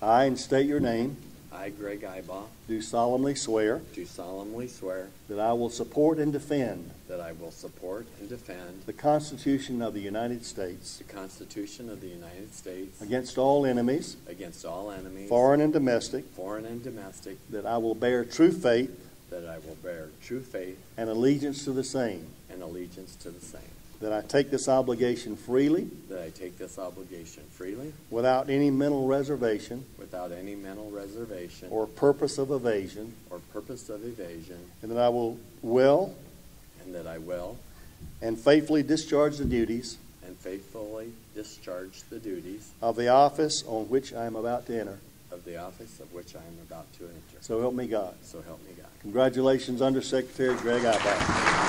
I, and state your name, I, Greg Ibach, do solemnly swear do solemnly swear that I will support and defend that I will support and defend the Constitution of the United States the Constitution of the United States against all enemies, against all enemies, foreign and domestic, foreign and domestic, that I will bear true faith that I will bear true faith and allegiance to the same, and allegiance to the same, that I take this obligation freely that I take this obligation freely without any mental reservation without any mental reservation or purpose of evasion, or purpose of evasion, and that I will well and that I will and faithfully discharge the duties and faithfully discharge the duties of the office on which I am about to enter. of the office of which I am about to enter. So help me God. So help me God. Congratulations, Undersecretary Greg Ibach.